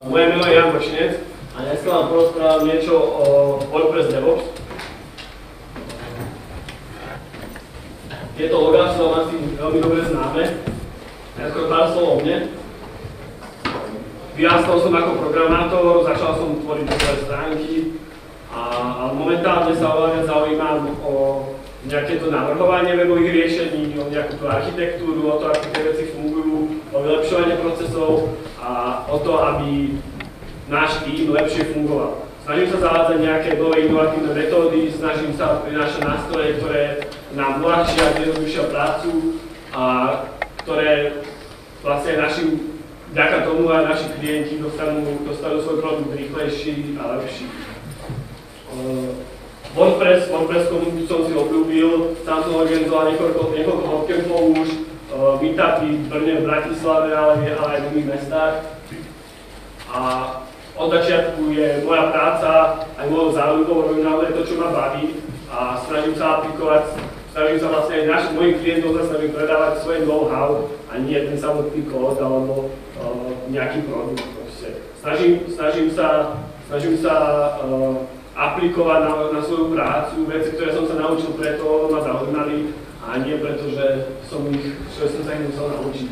Moje meno je Jan Bočinec a dneska vám porozprávam niečo o WordPress DevOps. Tieto logá sú vám asi veľmi dobre známe. Najskôr pár slov o mne. Vyrastal som ako programátor, začal som tvoriť webové stránky a, a momentálne sa oveľa viac zaujímam o nejaké to navrhovanie webových riešení, o nejakú tú architektúru, o to, ako tie veci fungujú, o vylepšovanie procesov a o to, aby náš tým lepšie fungoval. Snažím sa zavádzať nejaké nové inovatívne metódy, snažím sa prinášať nástroje, ktoré nám uľahčia zjednodušia prácu a ktoré vlastne našim, vďaka tomu aj naši klienti dostanú, dostanú svoj produkt rýchlejší a lepší. WordPress, WordPress komunitu som si obľúbil, sám som organizoval niekoľko, niekoľko hotcampov už, uh, meetupy v Brne, v Bratislave, ale, aj v iných mestách. A od začiatku je moja práca aj záľubou, robím naozaj to, čo ma baví a snažím sa aplikovať, snažím sa vlastne aj našim mojim klientom sa snažím predávať svoje know-how a nie ten samotný kód alebo uh, nejaký produkt. Proste. Snažím, snažím sa, snažím sa uh, aplikovať na, na svoju prácu, veci, ktoré som sa naučil preto, ma zaujímali a nie preto, že som ich, že som musel naučiť.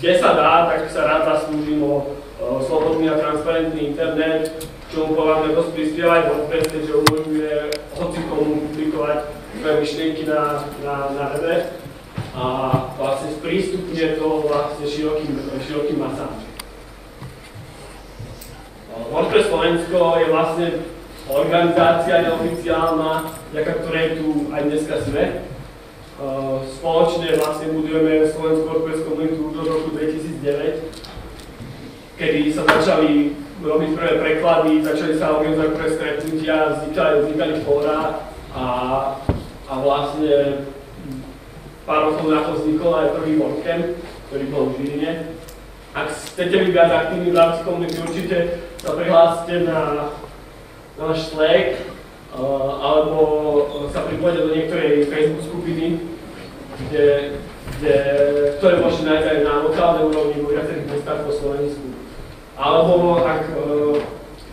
Kde sa dá, tak sa rád zaslúžim o slobodný a transparentný internet, čo mu povážne dosť prispievať WordPress, keďže umožňuje hoci komu publikovať svoje myšlienky na, na, na webe a vlastne sprístupne to vlastne širokým, širokým masám. WordPress Slovensko je vlastne organizácia neoficiálna, vďaka ktorej tu aj dneska sme. Spoločne vlastne budujeme Slovenskú WordPress komunitu od roku 2009, kedy sa začali robiť prvé preklady, začali sa organizovať prvé stretnutia, vznikali, vznikali fóra a, a vlastne pár rokov na to vznikol aj prvý WordCamp, ktorý bol v Žiline. Ak chcete byť viac aktívni v rámci komunity, určite sa prihláste na náš Slack, alebo sa pripojte do niektorej Facebook skupiny, kde, kde, ktoré môžete nájsť aj na lokálnej úrovni vo viacerých mestách po Slovensku. Alebo ak uh,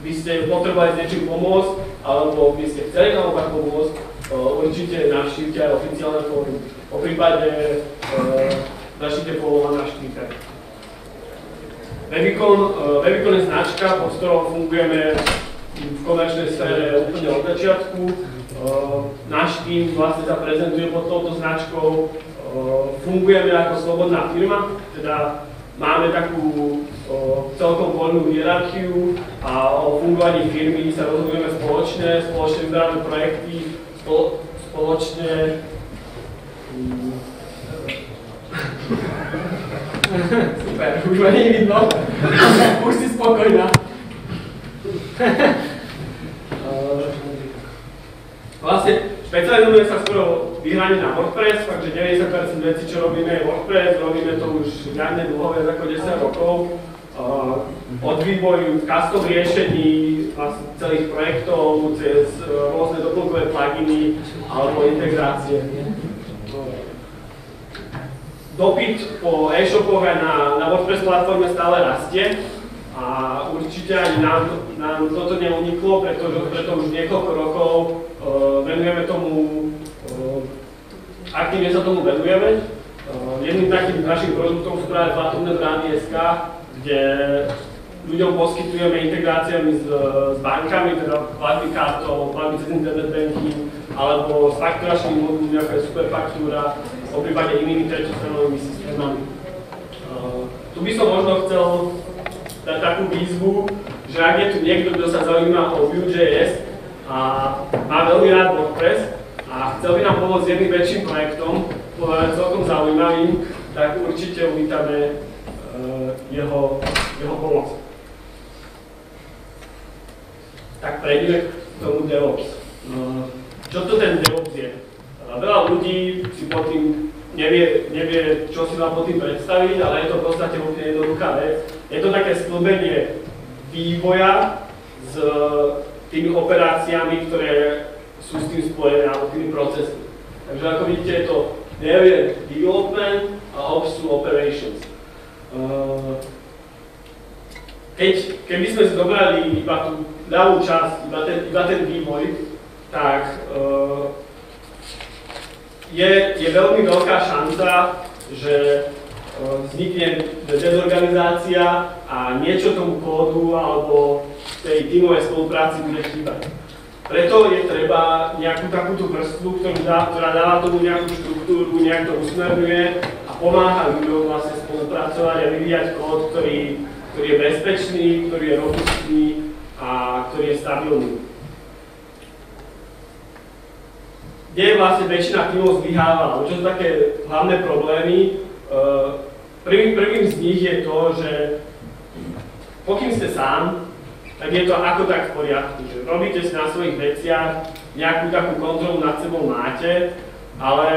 by ste potrebovali s niečím pomôcť, alebo by ste chceli naopak pomôcť, uh, určite navštívte aj oficiálne fórum. Po prípade začnite followovať náš Twitter. Webicon, Webicon je značka, pod ktorou fungujeme v komerčnej sfére úplne od začiatku. Uh, náš tým vlastne sa prezentuje pod touto značkou. Uh, fungujeme ako slobodná firma, teda máme takú uh, celkom voľnú hierarchiu a o fungovaní firmy sa rozhodujeme spoločne, spoločne vyberáme projekty, spolo, spoločne Super, už ma nie vidno. už si spokojná. vlastne špecializujeme sa skoro vyhranie na WordPress, takže 90% vecí, čo robíme je WordPress, robíme to už riadne dlho, viac ako 10 rokov. Uh, od vývoju custom riešení vlastne celých projektov cez uh, rôzne doplnkové pluginy alebo integrácie dopyt po e-shopoch aj na, na WordPress platforme stále rastie a určite ani nám, nám toto neuniklo, pretože preto už niekoľko rokov uh, venujeme tomu, uh, aktívne sa tomu venujeme. Uh, jedným takým našich produktov sú práve platobné brány SK, kde ľuďom poskytujeme integráciami s, s bankami, teda platby kartou, platby cez internet banking, alebo s fakturačnými modulmi, ako je Superfaktúra, po prípade inými treťostranovými systémami. Uh, tu by som možno chcel dať takú výzvu, že ak je tu niekto, kto sa zaujíma o Vue.js a má veľmi rád WordPress a chcel by nám pomôcť s jedným väčším projektom, celkom zaujímavým, tak určite uvítame uh, jeho, jeho pomoc. Tak prejdeme k tomu DevOps. Uh, čo to ten DevOps je? Veľa ľudí si pod tým nevie, nevie, čo si má pod tým predstaviť, ale je to v podstate úplne jednoduchá vec. Je to také sklbenie vývoja s tými operáciami, ktoré sú s tým spojené, alebo tými procesmi. Takže ako vidíte, je to dev development a ops sú operations. Uh, keď, keby sme si dobrali iba tú ľavú časť, iba ten, iba ten vývoj, tak uh, je, je veľmi veľká šanca, že vznikne dezorganizácia a niečo tomu kódu alebo tej tímovej spolupráci bude chýbať. Preto je treba nejakú takúto vrstvu, dá, ktorá dáva tomu nejakú štruktúru, nejak to usmerňuje a pomáha ľuďom vlastne spolupracovať a vyvíjať kód, ktorý, ktorý je bezpečný, ktorý je robustný a ktorý je stabilný. Kde je vlastne väčšina tímov zlyhávala? Čo sú také hlavné problémy? Prvým, prvým z nich je to, že pokým ste sám, tak je to ako tak v poriadku, že robíte si na svojich veciach, nejakú takú kontrolu nad sebou máte, ale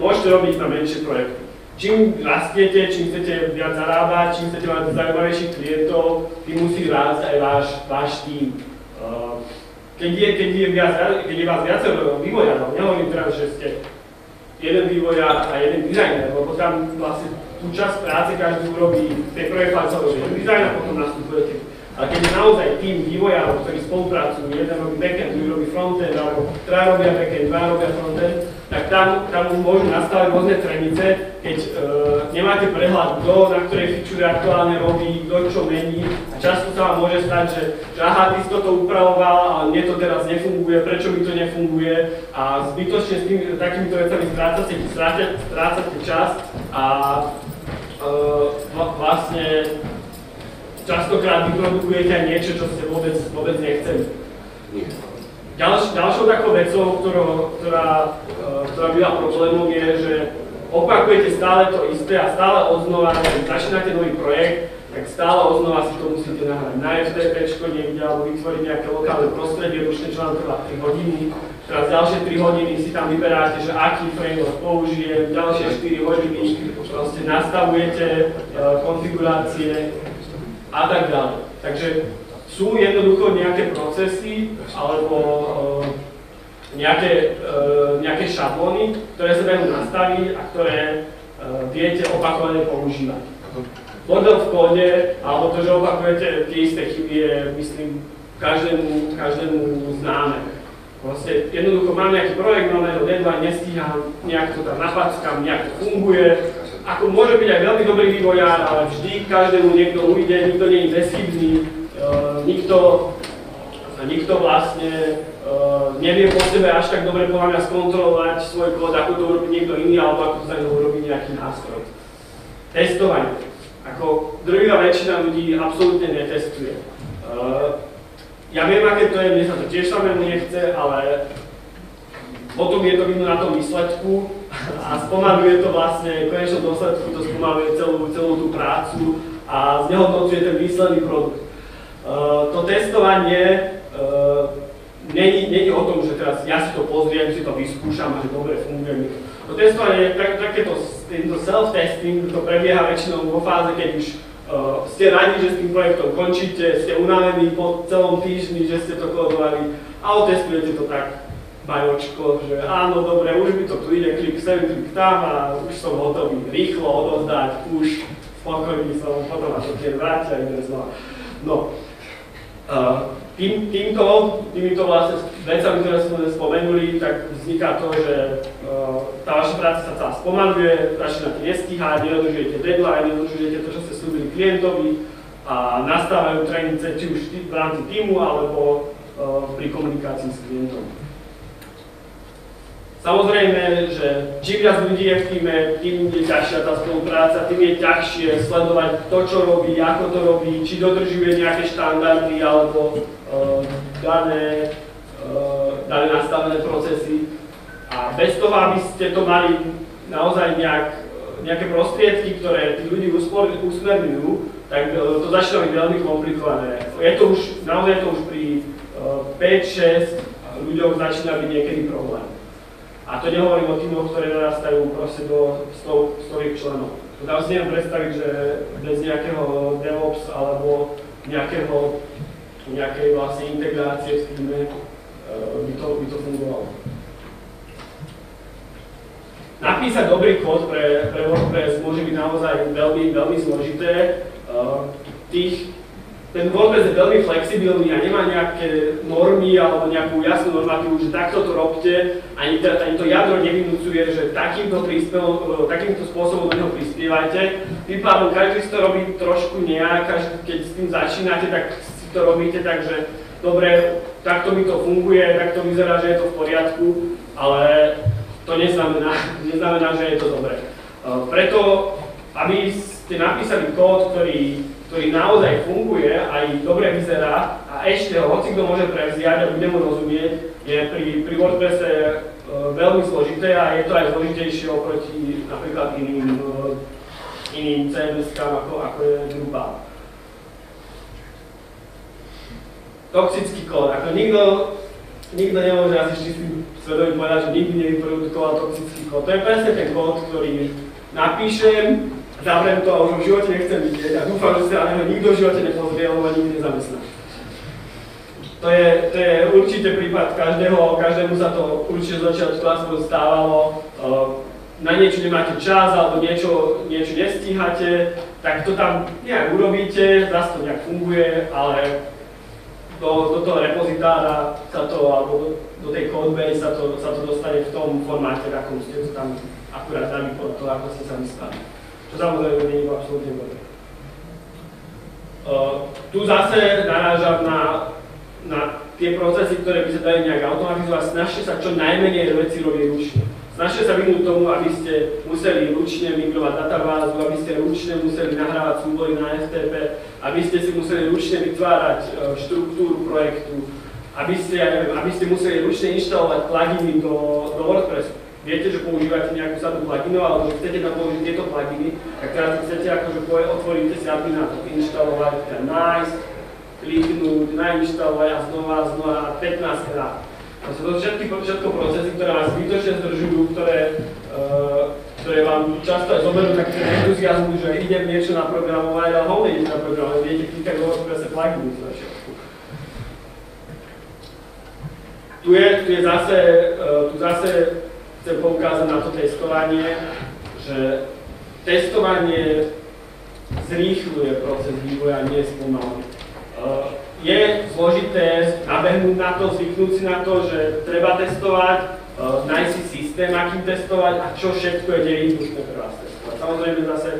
môžete robiť na menšie projekty. Čím rastiete, čím chcete viac zarábať, čím chcete mať zaujímavejších klientov, tým musí rásť aj váš, váš tým. Uh, keď je, keď je, viac, keď je vás viacero vývojárov, nehovorím teraz, že ste jeden vývojár a jeden dizajner, lebo tam vlastne tú časť práce každý urobí, v tej prvej fáze jeden dizajner, potom nastupujete ale keď je naozaj tým vývojárov, ktorí spolupracujú, jeden robí backend, druhý robí frontend, alebo traja robia backend, dva robia frontend, tak tam, tam môžu nastavať rôzne trenice, keď uh, nemáte prehľad, kto na ktorej feature aktuálne robí, kto čo mení. A často sa vám môže stať, že, že aha, ty si toto upravoval, ale mne to teraz nefunguje, prečo mi to nefunguje a zbytočne s tými takýmito vecami strácate, strácate, strácate čas a uh, vlastne častokrát vyprodukujete aj niečo, čo ste vôbec, vôbec nechceli. Ďalš, ďalšou takou vecou, ktorá, ktorá, e, ktorá byla problémom, je, že opakujete stále to isté a stále odznova, keď začínate nový projekt, tak stále odznova si to musíte nahrať na FTP niekde alebo vytvoriť nejaké lokálne prostredie, ručne, čo vám trvá 3 hodiny. Teraz ďalšie 3 hodiny si tam vyberáte, že aký framework použijem, ďalšie 4 hodiny proste nastavujete uh, konfigurácie, a tak ďalej. Takže sú jednoducho nejaké procesy alebo uh, nejaké, uh, nejaké šablóny, ktoré sa dajú nastaviť a ktoré uh, viete opakovane používať. Model v kóde, alebo to, že opakujete tie isté chyby, je, myslím, každému, každému známe. Proste jednoducho mám nejaký projekt, mám jeho deadline, nestíham, nejak to tam napackám, nejak to funguje, ako môže byť aj veľmi dobrý vývojár, ale vždy každému niekto ujde, nikto nie je bezchybný, nikto, nikto vlastne uh, nevie po sebe až tak dobre podľa skontrolovať svoj kód, ako to urobí niekto iný, alebo ako to neho urobí nejaký nástroj. Testovanie. Ako druhá väčšina ľudí absolútne netestuje. Uh, ja viem, aké to je, mne sa to tiež samému nechce, ale potom je to vidno na tom výsledku a spomaluje to vlastne, v konečnom dôsledku to spomaluje celú, celú tú prácu a znehodnocuje ten výsledný produkt. Uh, to testovanie uh, není, není o tom, že teraz ja si to pozriem, si to vyskúšam a že dobre funguje mi to. To testovanie, tak, takéto tento self-testing, to prebieha väčšinou vo fáze, keď už uh, ste radi, že s tým projektom končíte, ste unavení po celom týždni, že ste to kodovali a otestujete to tak bajočko, že áno, dobre, už mi to tu ide, klik sem, klik tam a už som hotový rýchlo odozdať, už spokojný som, potom ma to tie vrátia a ide znova. No, tým, týmto, týmito vlastne vecami, ktoré sme spomenuli, tak vzniká to, že uh, tá vaša práca sa celá spomaluje, začínate nestíhať, nedodržujete deadline, nedodržujete to, čo ste slúbili klientovi a nastávajú trenice či už v rámci týmu alebo uh, pri komunikácii s klientom. Samozrejme, že čím viac ľudí je v týme, tým je ťažšia tá spolupráca, tým je ťažšie sledovať to, čo robí, ako to robí, či dodržuje nejaké štandardy alebo uh, dané, uh, dané nastavené procesy. A bez toho, aby ste to mali naozaj nejak, nejaké prostriedky, ktoré tí ľudí usmerňujú, tak uh, to začína byť veľmi komplikované. Je to už, naozaj to už pri uh, 5-6 ľuďoch začína byť niekedy problém. A to nehovorím o týmoch, ktoré narastajú proste do stoviek členov. Tam si neviem predstaviť, že bez nejakého DevOps alebo nejakého, nejakej vlastne integrácie v týme eh, by to, by to fungovalo. Napísať dobrý kód pre, pre WordPress môže byť naozaj veľmi, veľmi zložité. Eh, tých ten WordPress je veľmi flexibilný a nemá nejaké normy alebo nejakú jasnú normatívu, že takto to robte, ani, to, ani to jadro nevynúcuje, že takýmto, príspev, takýmto spôsobom do neho prispievajte. Tým pádom každý si to robí trošku nejak, keď s tým začínate, tak si to robíte tak, že dobre, takto mi to funguje, takto vyzerá, že je to v poriadku, ale to neznamená, neznamená že je to dobré. Preto, aby ste napísali kód, ktorý ktorý naozaj funguje, aj dobre vyzerá a ešte ho hoci kto môže prevziať a bude mu rozumieť, je pri, pri WordPresse e, veľmi zložité a je to aj zložitejšie oproti napríklad iným, e, iným CMS-kám ako, ako je Drupal. Toxický kód. Ako nikto, nikto nemôže asi čistým svedomím povedať, že nikdy nevyprodukoval toxický kód. To je presne ten kód, ktorý napíšem, zavriem to a už v živote nechcem vidieť a dúfam, že sa na neho nikto v živote nepozrie, lebo nikdy nezamestná. To je, to je určite prípad každého, každému sa to určite začiatku aspoň stávalo. Na niečo nemáte čas alebo niečo, niečo nestíhate, tak to tam nejak urobíte, zase to nejak funguje, ale do, do toho repozitára sa to, alebo do, do tej codebase sa to, sa to dostane v tom formáte, v akom ste to tam akurát dali pod to, ako ste sa mysleli samozrejme nie je absolútne. Uh, tu zase narážam na, na tie procesy, ktoré by sa dali nejak automatizovať. Snažte sa čo najmenej veci robiť ručne. Snažte sa vyhnúť tomu, aby ste museli ručne migrovať databázu, aby ste ručne museli nahrávať súbory na FTP, aby ste si museli ručne vytvárať uh, štruktúru projektu, aby ste, aby ste museli ručne inštalovať pluginy do, do WordPressu viete, že používate nejakú sadu pluginov, alebo že chcete tam použiť tieto pluginy, tak teraz chcete akože otvoríte si admin to inštalovať, teda nájsť, kliknúť, nainštalovať a znova znova 15 krát. To sú to všetky, všetko procesy, ktoré vás zbytočne zdržujú, ktoré, uh, ktoré vám často aj zoberú taký entuziasmu, že idem niečo naprogramovať, ale hovne idete naprogramovať, viete klikať vo WordPresse pluginy z všetko. Tu je, tu je zase, uh, tu zase chcem poukázať na to testovanie, že testovanie zrýchluje proces vývoja, nie spomaluje. Uh, je zložité nabehnúť na to, zvyknúť si na to, že treba testovať, uh, nájsť si systém, akým testovať a čo všetko je nevyhnutné pre vás testovať. Samozrejme zase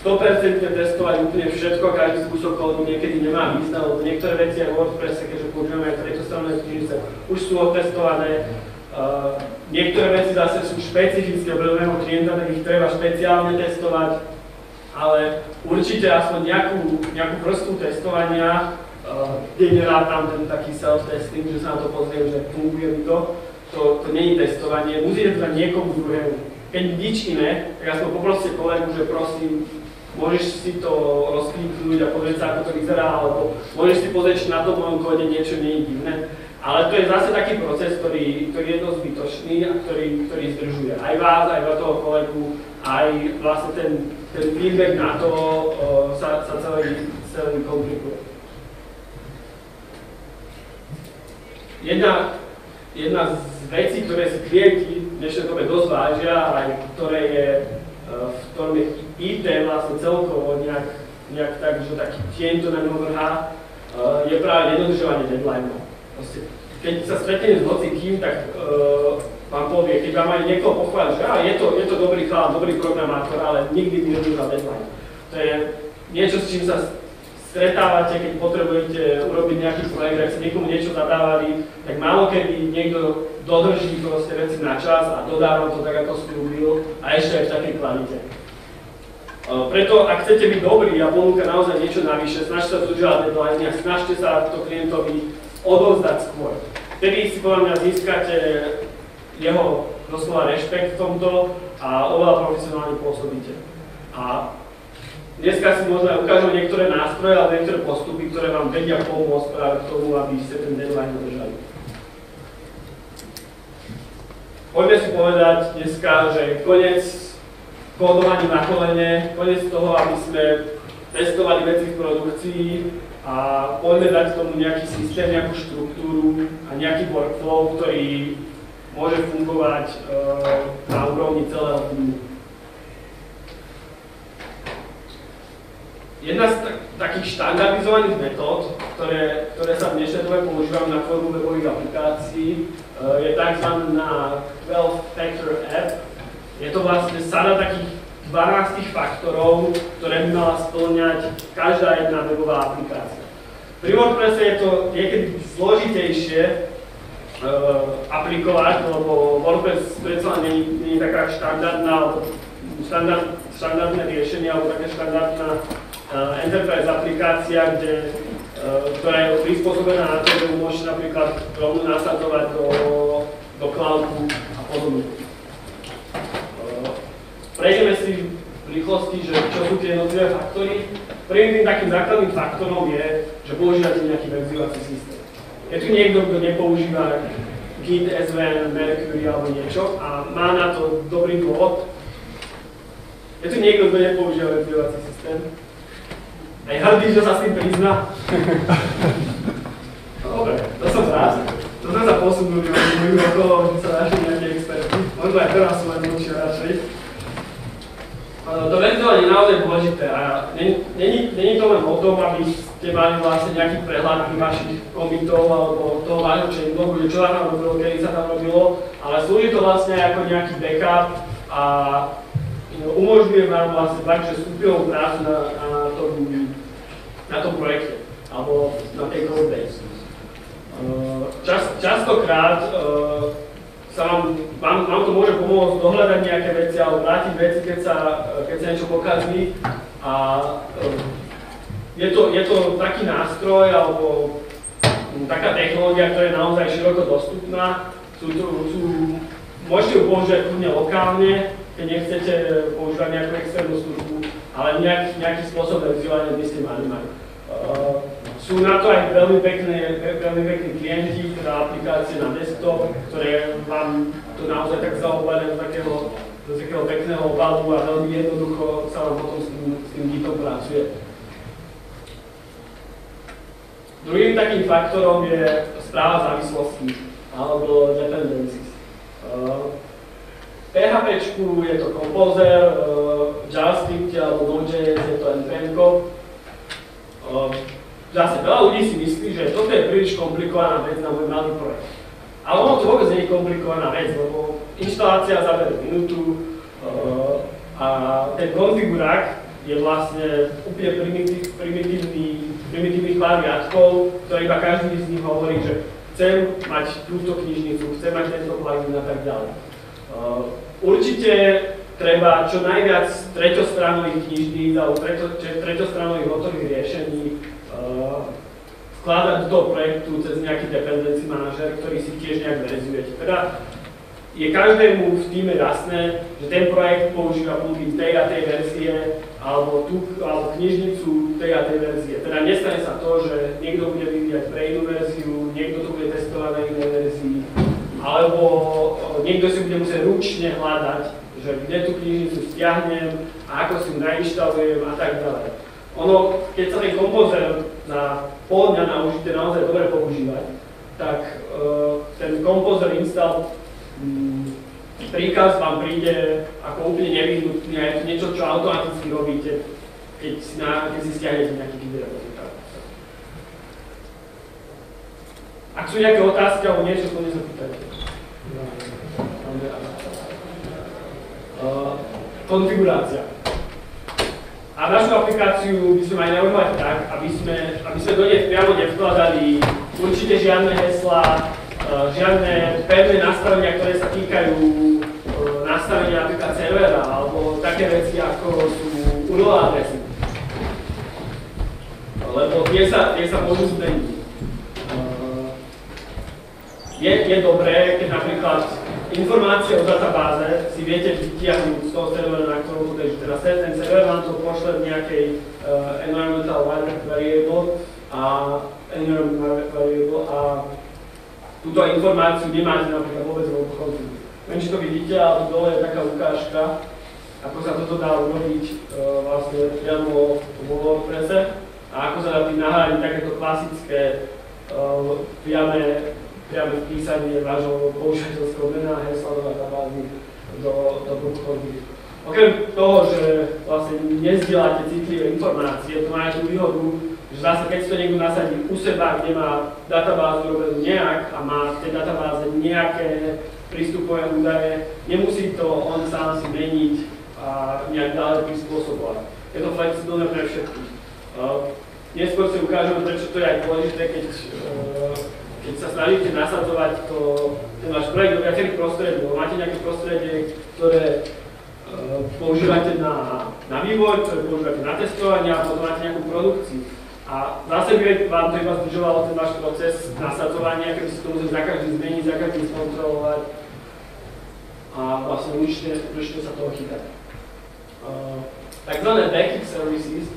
100% testovať úplne všetko, každý spôsob kódu niekedy nemá význam, lebo niektoré veci aj WordPresse, keďže používame aj tejto strany knižnice, už sú otestované, Uh, niektoré veci zase sú špecifické pre daného klienta, tak ich treba špeciálne testovať, ale určite aspoň nejakú, nejakú vrstvu testovania, uh, kde tam ten taký self-testing, že sa na to pozriem, že funguje mi to, to, to je testovanie, musíte to dať niekomu druhému. Keď nič iné, tak aspoň poproste kolegu, že prosím, môžeš si to rozkliknúť a pozrieť sa, ako to vyzerá, alebo môžeš si pozrieť, či na tom mojom kóde niečo nie je divné ale to je zase taký proces, ktorý, ktorý je dosť zbytočný a ktorý, ktorý zdržuje aj vás, aj toho kolegu, aj vlastne ten, ten feedback na to uh, sa, sa celý, celý komplikuje. Jedna, jedna z vecí, ktoré si klienti v dnešnej dobe dosť vážia, aj ktoré je, uh, v ktorom je IT vlastne celkovo nejak, nejak tak, že taký tieň to na ňom vrhá, uh, je práve nedodržovanie deadline Proste, keď sa stretne s hocikým, tak uh, vám povie, keď vám aj niekoho pochváli, že je, to, je to dobrý chlap, dobrý programátor, ale nikdy by nedržal deadline. To je niečo, s čím sa stretávate, keď potrebujete urobiť nejaký projekt, ak ste niekomu niečo zadávali, tak málo kedy niekto dodrží proste veci na čas a dodá vám to tak, ako slúbil a ešte aj v takej kvalite. Uh, preto, ak chcete byť dobrý a ponúka naozaj niečo navyše, snažte sa dodržovať deadline a snažte sa to klientovi odovzdať skôr. Vtedy si podľa mňa získate jeho doslova rešpekt v tomto a oveľa profesionálne pôsobíte. A dneska si možno aj ukážem niektoré nástroje alebo niektoré postupy, ktoré vám vedia pomôcť práve k tomu, aby ste ten deadline udržali. Poďme si povedať dneska, že koniec kódovaní na kolene, koniec toho, aby sme testovali veci v produkcii, a poďme dať tomu nejaký systém, nejakú štruktúru a nejaký workflow, ktorý môže fungovať uh, na úrovni celého týmu. Jedna z, takých štandardizovaných metód, ktoré, ktoré sa v dnešnej dobe používajú na tvorbu webových aplikácií, je tzv. 12-factor app. Je to vlastne sada takých 12 faktorov, ktoré by mala splňať každá jedna webová aplikácia. Pri WordPresse je to niekedy zložitejšie uh, aplikovať, lebo WordPress predsa nie, nie je taká štandardná, štandard, štandardné riešenie, alebo taká štandardná uh, enterprise aplikácia, kde, uh, ktorá je prispôsobená na to, že môžeš napríklad rovno nasadzovať do, do cloudu a podobne. Prejdeme si rýchlosti, že čo sú tie jednotlivé faktory. Prvým takým základným faktorom je, že používate nejaký verziovací systém. Je tu niekto, kto nepoužíva Git, SVN, Mercury alebo niečo a má na to dobrý dôvod. Je tu niekto, kto nepoužíva verziovací systém? Aj hrdý, že sa s tým prizná. Dobre, to som rád. To sme sa posunuli že sa našli nejaké experty. Možno aj teraz sú len dlhšie radšej. To verzovanie je naozaj dôležité a není to len o tom, aby ste mali vlastne nejaký prehľad vašich komitov alebo toho vášho chainnlogu, že čo tam robilo, kedy sa tam robilo, ale slúži to vlastne ako nejaký backup a umožňuje vám vlastne fakt, že skupinú prácu na, na, tom, na tom projekte alebo na tej codebase. Čas, častokrát sa vám, vám, vám to môže pomôcť dohľadať nejaké veci alebo vrátiť veci, keď sa, keď sa niečo pokazí. A um, je to, je to taký nástroj alebo um, taká technológia, ktorá je naozaj široko dostupná. Sú, sú, môžete ju používať kľudne lokálne, keď nechcete používať nejakú externú službu, ale nejaký, nejaký spôsob realizovania by ste mali mať. Uh, sú na to aj veľmi pekné, veľmi pekné klienti, teda aplikácie na desktop, ktoré vám to naozaj tak zaobalené do takého, do takého pekného obalu a veľmi jednoducho sa vám potom s tým, s tým Gitom pracuje. Druhým takým faktorom je správa závislosti alebo dependencies. Uh, PHP je to Composer, uh, JavaScript alebo Node.js je to npm Zase, veľa ľudí si myslí, že toto je príliš komplikovaná vec na môj malý projekt. Ale ono to vôbec nie je komplikovaná vec, lebo inštalácia zabere minútu uh, a ten konfigurák je vlastne úplne primitív, primitívny, primitívny klaviatkov, ktorý iba každý z nich hovorí, že chcem mať túto knižnicu, chcem mať tento plugin a tak ďalej. Uh, určite treba čo najviac treťostranových knižníc alebo treťostranových hotových riešení vkladať do projektu cez nejaký dependency manažer, ktorý si tiež nejak verziujete. Teda je každému v týme jasné, že ten projekt používa plugin tej a tej verzie, alebo, tú, alebo knižnicu tej a tej verzie. Teda nestane sa to, že niekto bude vyvíjať pre inú verziu, niekto to bude testovať na inej verzii, alebo niekto si bude musieť ručne hľadať, že kde tú knižnicu stiahnem a ako si ju nainštalujem a tak ďalej. Ono, keď sa ten kompozer na pol dňa naučíte naozaj dobre používať, tak uh, ten kompozer install um, príkaz vám príde ako úplne nevyhnutný a je to niečo, čo automaticky robíte, keď si, na, keď si stiahnete nejaký videopozitár. Ak sú nejaké otázky alebo niečo, to nezapýtajte. Uh, konfigurácia. A našu aplikáciu by sme mali navrhovať tak, aby sme, aby sme do nej priamo nevkladali určite žiadne heslá, e, žiadne pevné nastavenia, ktoré sa týkajú e, nastavenia napríklad servera, alebo také veci, ako sú URL adresy. Lebo tie sa, tie sa môžu zmeniť. E, je, je dobré, keď napríklad informácie o databáze si viete vytiahnuť z toho servera, na ktorom to beží. Teda ten server vám to pošle v nejakej uh, environmental variable a environmental variable a túto informáciu nemáte napríklad vôbec vo konfigure. Viem, či to vidíte, ale dole je taká ukážka, ako sa toto dá urobiť uh, vlastne priamo vo WordPresse a ako sa dá tým nahradiť takéto klasické uh, priame priame vpísanie vášho použiteľského mena hesla do databázy do, do Bookholdy. Okrem toho, že vlastne nezdielate citlivé informácie, to má aj tú výhodu, že zase keď si to niekto nasadí u seba, kde má databázu robenú nejak a má v tej databáze nejaké prístupové údaje, nemusí to on sám si meniť a nejak ďalej prispôsobovať. Je to flexibilné pre všetkých. Uh, neskôr si ukážeme, prečo to je aj dôležité, keď, uh, keď sa snažíte nasadzovať to, ten váš projekt do viacerých prostredí, máte nejaké prostredie, ktoré uh, používate na, na vývoj, ktoré používate na testovanie a potom máte nejakú produkciu. A zase by vám to iba zdržovalo ten váš proces nasadzovania, keby si to museli za každým zmeniť, za každým skontrolovať a vlastne určite sa toho chytať. Uh, takzvané backup services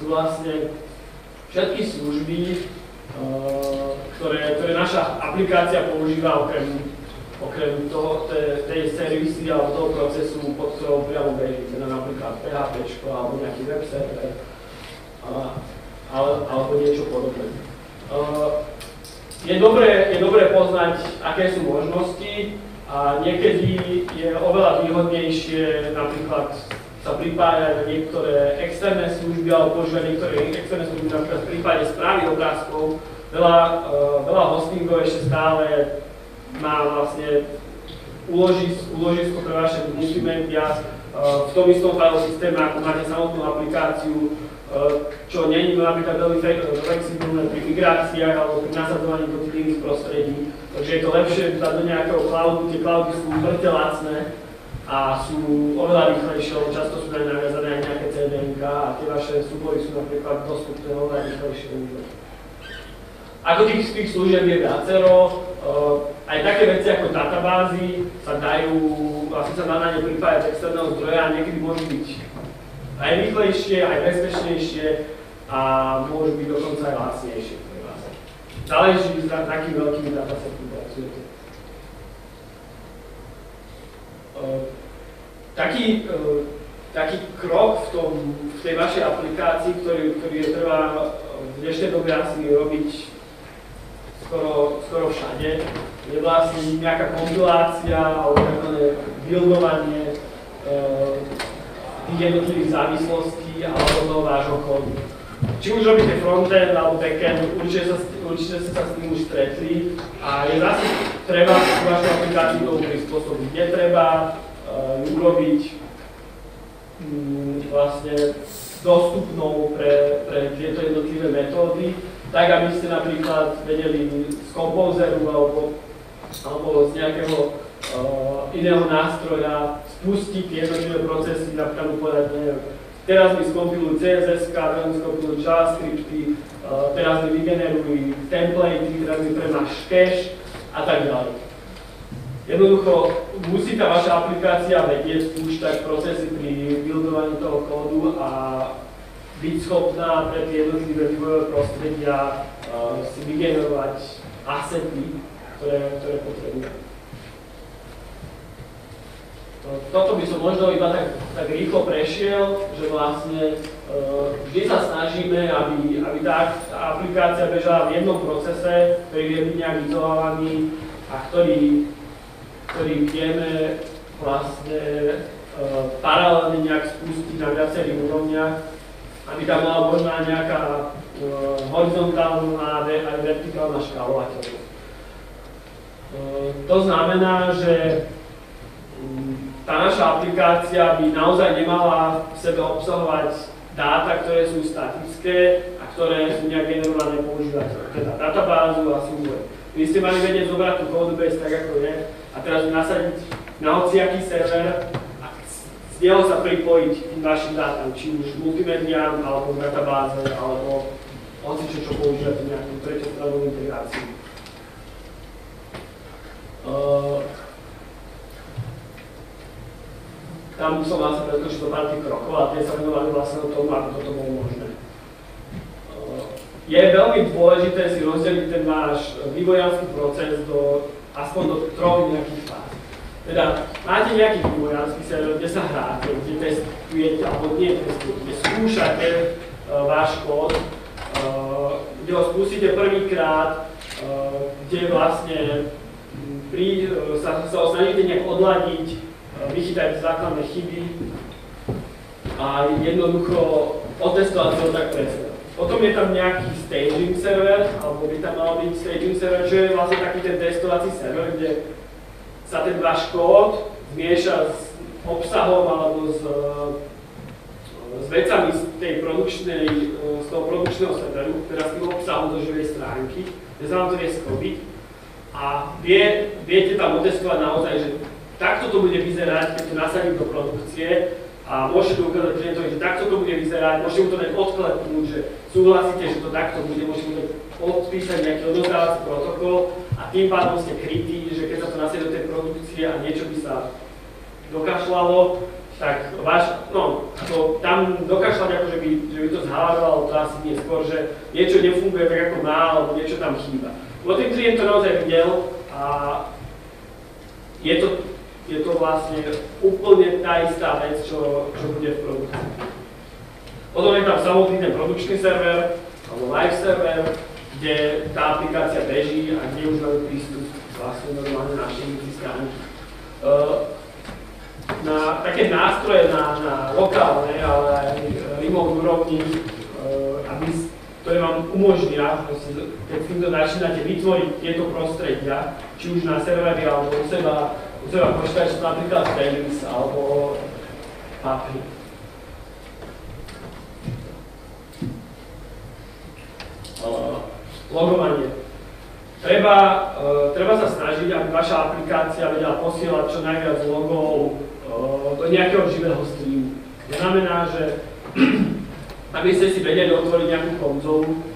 sú vlastne všetky služby, ktoré, ktoré naša aplikácia používa okrem, okrem toho, tej, servisy alebo toho procesu, pod ktorou priamo beží, teda napríklad PHP alebo nejaký web server ale, alebo niečo podobné. Uh, je dobré, je dobré poznať, aké sú možnosti a niekedy je oveľa výhodnejšie napríklad sa pripájať niektoré externé služby alebo používať niektoré externé služby, napríklad v prípade správy obrázkov. Veľa, uh, veľa hostingov ešte stále má vlastne uložisko, pre vaše multimédia uh, v tom istom file systéme, ako máte samotnú aplikáciu, uh, čo není napríklad veľmi flexibilné pri migráciách alebo pri nasadzovaní do tých iných prostredí. Takže je to lepšie dať do nejakého cloudu, tie cloudy sú mŕte lacné, a sú oveľa rýchlejšie, často sú aj naviazané aj nejaké CDNK a tie vaše súbory sú napríklad dostupné oveľa rýchlejšie Ako tých, tých služieb je viacero, uh, aj také veci ako databázy sa dajú, vlastne sa dá na ne pripájať externého zdroja a niekedy môžu byť aj rýchlejšie, aj bezpečnejšie a môžu byť dokonca aj lacnejšie. Záleží, s akými veľkými datasetmi pracujete. Uh, taký, e, taký krok v, tom, v tej vašej aplikácii, ktorý, ktorý je treba v dnešnej dobe asi robiť skoro, skoro všade, je vlastne nejaká kompilácia alebo takzvané buildovanie tých jednotlivých závislostí alebo toho vášho kódu. Či už robíte frontend alebo backend, určite sa, určite sa s tým už stretli a je zase treba vašu aplikáciu tomu prispôsobiť. Netreba uh, urobiť um, vlastne dostupnou pre, pre tieto jednotlivé metódy, tak aby ste napríklad vedeli z Composeru alebo, alebo z nejakého uh, iného nástroja spustiť tie jednotlivé procesy, napríklad povedať, neviem, teraz mi skompilujú CSS, teraz mi skompilujú JavaScripty, uh, teraz mi vygenerujú templatey, teraz mi premáš cache a tak ďalej. Jednoducho musí tá vaša aplikácia vedieť spúšťať procesy pri buildovaní toho kódu a byť schopná pre tie jednotlivé vývojové prostredia uh, si vygenerovať asety, ktoré, ktoré potrebuje. Toto by som možno iba tak, tak rýchlo prešiel, že vlastne uh, vždy sa snažíme, aby, aby tá, aplikácia bežala v jednom procese, ktorý je nejak izolovaný a ktorý ktorý vieme vlastne uh, paralelne nejak spustiť na viacerých úrovniach, aby tam bola možná nejaká uh, horizontálna aj vertikálna škálovateľnosť. To znamená, že um, tá naša aplikácia by naozaj nemala v sebe obsahovať dáta, ktoré sú statické a ktoré sú nejak generované používateľom, teda databázu a súboj. Vy ste mali vedieť zobrať tú codebase tak, ako je, a teraz nasadiť na hociaký server a z neho sa pripojiť k vašim dátam, či už multimediám, alebo databáze, alebo hoci čo, čo používate nejakú treťostranovú integráciu. Uh, tam som vlastne preskočil do pár tých krokov a tie sa venovali vlastne tomu, aby toto bolo možné. Je veľmi dôležité si rozdeliť ten váš vývojársky proces do aspoň do troch nejakých fáz. Teda máte nejaký vývojársky server, kde sa hráte, kde testujete, alebo nie testujete, kde skúšate uh, váš kód, uh, kde ho spustíte prvýkrát, uh, kde vlastne pri, sa, sa ho snažíte nejak odladiť, vychytať základné chyby a jednoducho otestovať to tak presne. Potom je tam nejaký staging server, alebo by tam mal byť staging server, čo je vlastne taký ten testovací server, kde sa ten váš kód zmieša s obsahom alebo s, s vecami z, tej produkčnej, z toho produkčného serveru, teda s tým obsahom do živej stránky, kde sa vám to vie sklobiť a vie, viete tam otestovať naozaj, že takto to bude vyzerať, keď to nasadím do produkcie a môžete ukázať klientovi, že takto to bude vyzerať, môžete mu to dať odklepnúť, že súhlasíte, že to takto bude, môžete mu to odpísať nejaký odozdávací protokol a tým pádom ste krytí, že keď sa to nasadí do tej produkcie a niečo by sa dokašľalo, tak váš, no, to tam dokašľať ako, že by, že by to zhárovalo, to asi nie skôr, že niečo nefunguje tak ako má, alebo niečo tam chýba. Lebo ten klient to naozaj videl a je to je to vlastne úplne tá istá vec, čo, čo bude v produkcii. Potom je tam samotný ten produkčný server, alebo live server, kde tá aplikácia beží a kde už majú prístup vlastne normálne návštevníci stránky. Uh, na také nástroje na, na lokálne, ale aj remote úrovni, uh, aby, ktoré vám umožnia, keď s týmto začínate vytvoriť tieto prostredia, či už na serveri alebo u seba Treba počítať napríklad tenis alebo papír. Uh, logovanie. Treba, uh, treba sa snažiť, aby vaša aplikácia vedela posielať čo najviac logov uh, do nejakého živého streamu. To znamená, že aby ste si vedeli otvoriť nejakú konzolu,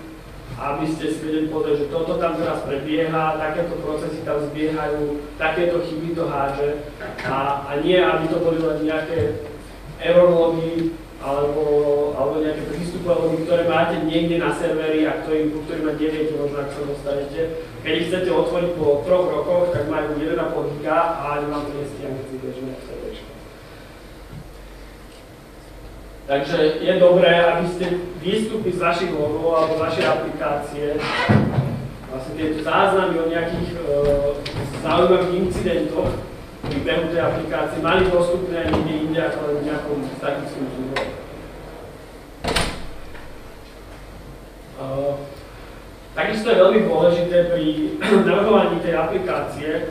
aby ste si vedeli povedať, že toto tam teraz prebieha, takéto procesy tam zbiehajú, takéto chyby to háže a, a nie, aby to boli len nejaké error logy alebo, alebo nejaké prístupové ktoré máte niekde na serveri a ktorý, po ktorým neviete možno, ak sa dostanete. Keď ich chcete otvoriť po troch rokoch, tak majú 1,5 giga a ani vám to nestiahne si bežne v Takže je dobré, aby ste výstupy z vašich logov alebo z vašej aplikácie, vlastne tieto záznamy o nejakých e, zaujímavých incidentoch pri behu tej aplikácie mali dostupné aj niekde inde ako len v nejakom statickom zdroji. E, takisto je veľmi dôležité pri navrhovaní tej aplikácie e,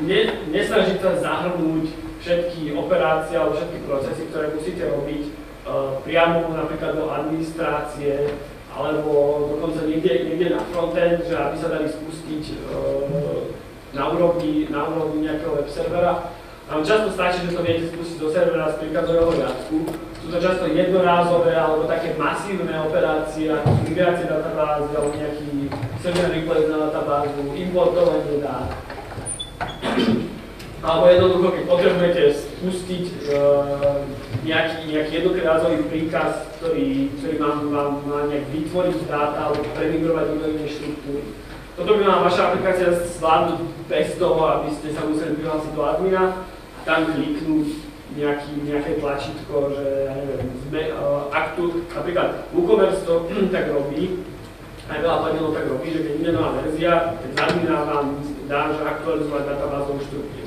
ne, nesnažiť sa zahrnúť všetky operácie alebo všetky procesy, ktoré musíte robiť uh, priamo napríklad do administrácie alebo dokonca niekde, niekde na frontend, že aby sa dali spustiť uh, na úrovni, na úrovni nejakého web servera. Tam často stačí, že to viete spustiť do servera z príkazového riadku. Sú to často jednorázové alebo také masívne operácie, ako migrácie databázy alebo nejaký server replace na databázu, importovanie dát alebo jednoducho, keď potrebujete spustiť uh, nejaký, nejaký jednokrázový príkaz, ktorý, ktorý vám, vám má nejak vytvoriť dáta alebo premigrovať do inej štruktúry. Toto by mala vaša aplikácia zvládnuť bez toho, aby ste sa museli prihlásiť do admina a tam kliknúť nejaký, nejaké tlačítko, že ja neviem, sme, uh, aktu, napríklad WooCommerce to tak robí, aj veľa pluginov tak robí, že keď ide nová verzia, tak z admina vám dá, že aktualizovať databázovú štruktúru.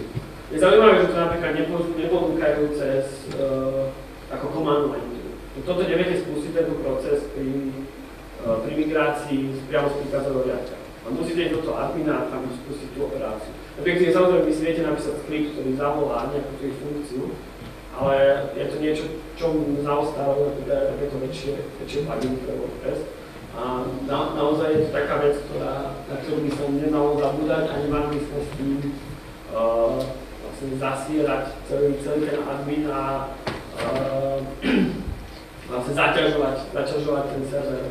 Je zaujímavé, že to napríklad neponúkajú cez uh, ako command line. Toto neviete spustiť tento proces pri, uh, pri migrácii priamo z príkazového riadka. A musíte ísť do toho admina a tam spustiť tú operáciu. Napríklad samozrejme vy si viete napísať skript, ktorý zavolá nejakú tú funkciu, ale je to niečo, čo zaostávajú napríklad takéto väčšie, väčšie pluginy pre WordPress. A na, naozaj je to taká vec, ktorá, na ktorú by som nemalo zabúdať a nemali by s tým uh, zasielať celý, celý ten admin a vlastne zaťažovať, zaťažovať ten server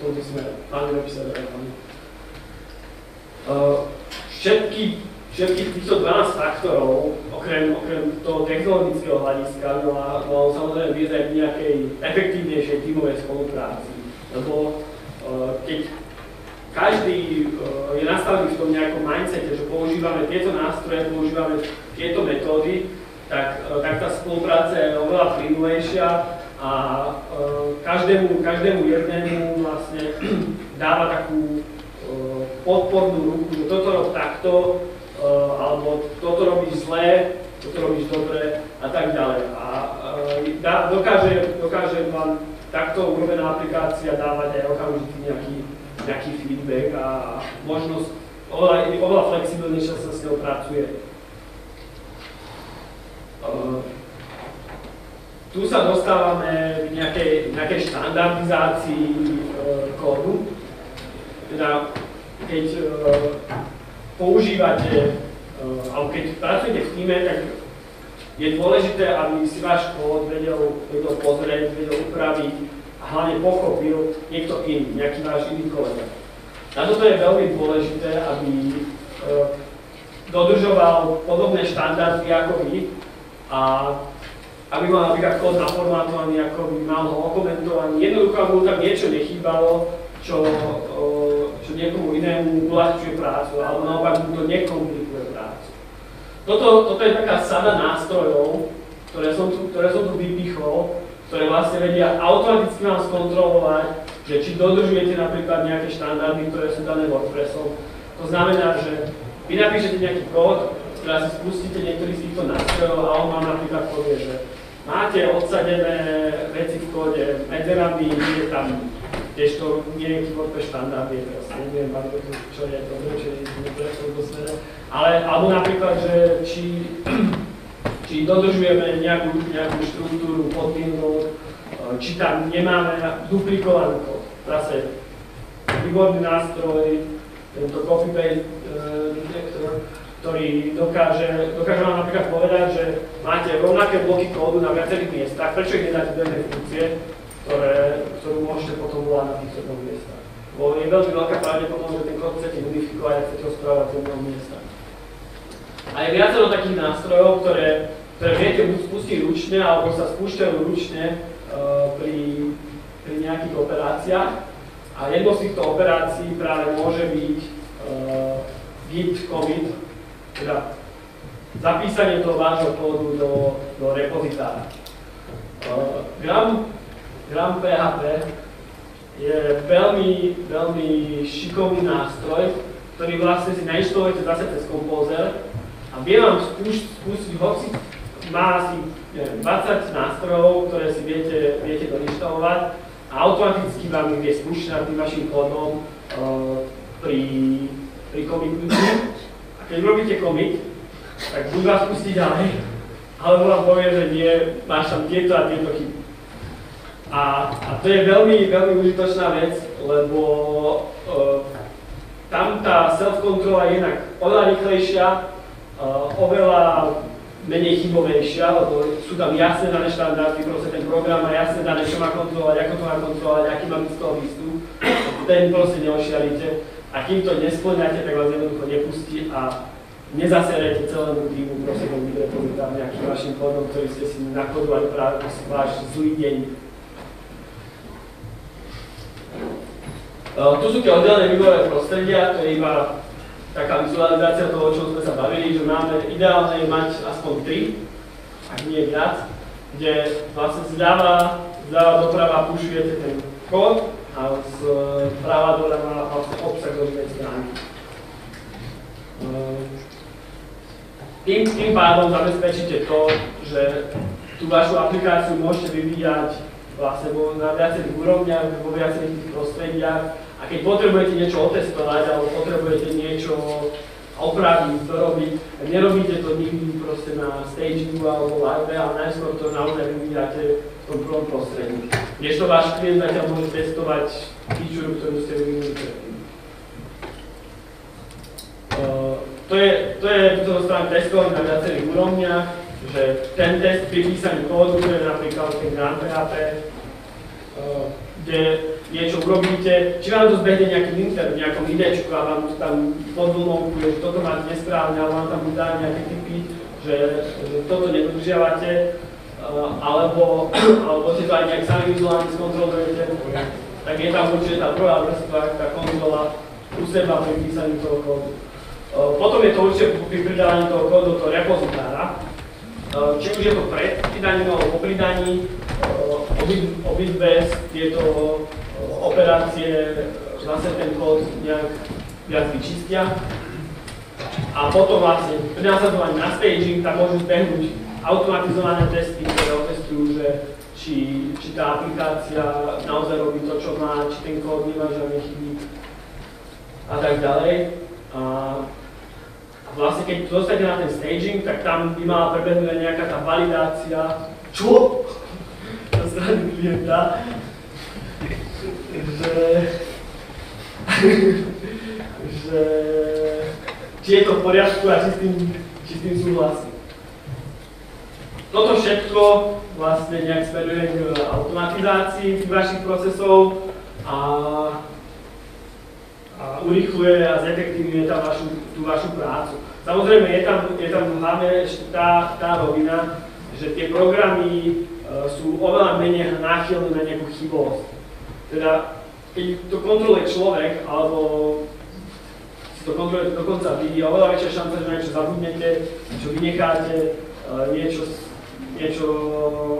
tomto smere, hlavne web server. Uh, všetky, všetkých týchto 12 faktorov, okrem, okrem toho technologického hľadiska, no a no, samozrejme viesť aj k nejakej efektívnejšej tímovej spolupráci. Lebo uh, keď každý uh, je nastavený v tom nejakom mindsete, že používame tieto nástroje, používame tieto metódy, tak, e, tak tá spolupráca je oveľa plynulejšia a uh, každému, každému jednému vlastne dáva takú podpornú ruku, že toto rob takto, alebo toto robíš zlé, čo to robíš dobre a tak ďalej. A dokáže, dokáže vám takto urobená aplikácia dávať aj okamžite nejaký, nejaký feedback a možnosť oveľa, oveľa flexibilnejšie sa s ňou pracuje. Uh, tu sa dostávame k nejakej, nejakej štandardizácii uh, kódu. Teda keď uh, používate, alebo keď pracujete v týme, tak je dôležité, aby si váš kód vedel, vedel pozrieť, vedel upraviť hlavne pochopil niekto iný, nejaký váš iný kolega. Na toto je veľmi dôležité, aby uh, dodržoval podobné štandardy ako vy a aby mal napríklad kód naformátovaný, ako by mal ho okomentovaný. Jednoducho, aby mu tam niečo nechýbalo, čo, čo niekomu inému uľahčuje prácu, alebo naopak mu to nekomplikuje prácu. Toto, toto je taká sada nástrojov, ktoré som tu, ktoré som tu vypichol, ktoré vlastne vedia automaticky vám skontrolovať, že či dodržujete napríklad nejaké štandardy, ktoré sú dané WordPressom. To znamená, že vy napíšete nejaký kód, teraz si spustíte niektorý z týchto nástrojov a on vám napríklad povie, že máte odsadené veci v kóde medzerami, je tam tiež to je WordPress štandard, je teraz neviem, čo je dobre, čo je dobre v tomto smere. Ale, alebo napríklad, že či, či dodržujeme nejakú, nejakú štruktúru podmienok, či tam nemáme duplikovaný kód. Zase výborný nástroj, tento copy-paste detektor, ktorý dokáže, dokáže vám napríklad povedať, že máte rovnaké bloky kódu na viacerých miestach, prečo ich nedáte do jednej funkcie, ktoré, ktorú môžete potom volať na týchto dvoch miestach. Bo je veľmi veľká pravdepodobnosť, že ten kód chcete modifikovať a chcete ho správať v jednom miestach. A je viacero takých nástrojov, ktoré, ktoré viete spustiť ručne, alebo sa spúšťajú ručne uh, pri, pri nejakých operáciách. A jednou z týchto operácií práve môže byť uh, git commit, teda zapísanie toho vášho kódu do, do repozitára. Uh, Gram, Gram PHP je veľmi, veľmi šikovný nástroj, ktorý vlastne si nainštalujete zase cez Composer a vie vám spustiť, hoci má asi neviem, 20 nástrojov, ktoré si viete, viete doinštalovať a automaticky vám vie spúšťať tým vašim kódom uh, pri, pri komitnutí keď robíte komik, tak buď vás pustí ďalej, alebo vám povie, že nie, máš tam tieto a tieto chyby. A, a to je veľmi, veľmi užitočná vec, lebo uh, tam tá self-kontrola je inak oveľa rýchlejšia, uh, oveľa menej chybovejšia, lebo sú tam jasné dané štandardy, proste ten program má jasné dané, čo má kontrolovať, ako to má kontrolovať, aký má byť z toho výstup, ten proste neošialite. A kým to nesplňate, tak vás jednoducho nepustí a nezaserete celému týmu proste do repozitár nejakým vašim kódom, ktorý ste si nakodovali práve váš zlý deň. Uh, tu sú tie oddelené vývojové prostredia, to je iba taká vizualizácia toho, o čom sme sa bavili, že máme ideálne mať aspoň 3, ak nie viac, kde vlastne zľava, zľava doprava pušujete ten kód a z práva doľava vlastne obsah do tej stránky. Ehm, tým, tým pádom zabezpečíte to, že tú vašu aplikáciu môžete vyvíjať vlastne na viacerých úrovniach, vo viacerých prostrediach a keď potrebujete niečo otestovať alebo potrebujete niečo opraviť, dorobiť, nerobíte to nikdy proste na stage alebo live, ale najskôr to naozaj vyvíjate v tom prvom prostredí. to váš klient zatiaľ môže testovať feature, ktorú ste vyvinuli predtým. Uh, to je, to je to zostaneme testovať na viacerých úrovniach, že ten test pri písaní kódu, je napríklad ten Grand PHP, uh, kde niečo urobíte, či vám to zbehne nejaký linter v nejakom idečku a vám tam podvlnovkuje, že toto máte nesprávne, alebo vám tam dá nejaké typy, že, že toto nedodržiavate, uh, alebo, alebo si to aj nejak sami vizuálne skontrolujete, tak je tam určite tá prvá vrstva, tá kontrola u seba pri písaní toho kódu. Uh, potom je to určite pri pridávaní toho kódu do repozitára, uh, či už je to pred pridaním alebo po pridaní, obidve tieto operácie zase ten kód nejak viac vyčistia. A potom vlastne pri nasledovaní na staging tam môžu zbehnúť automatizované testy, ktoré otestujú, že či, či tá aplikácia naozaj robí to, čo má, či ten kód nemá žiadne chyby a tak ďalej. A vlastne keď dostanete na ten staging, tak tam by mala prebehnúť nejaká tá validácia, čo? Na strany klienta, že, že či je to v poriadku a či s tým, či s tým súhlasí. Toto všetko vlastne nejak smeruje k automatizácii tých vašich procesov a a urychluje a zefektívňuje tam vašu, tú vašu prácu. Samozrejme, je tam, je tam hlavne tá, tá rovina, že tie programy e, sú oveľa menej náchylné na nejakú chybovosť. Teda, keď to kontroluje človek, alebo si to kontroluje dokonca vy, je oveľa väčšia šanca, že niečo zabudnete, niečo vynecháte, e, niečo, niečo,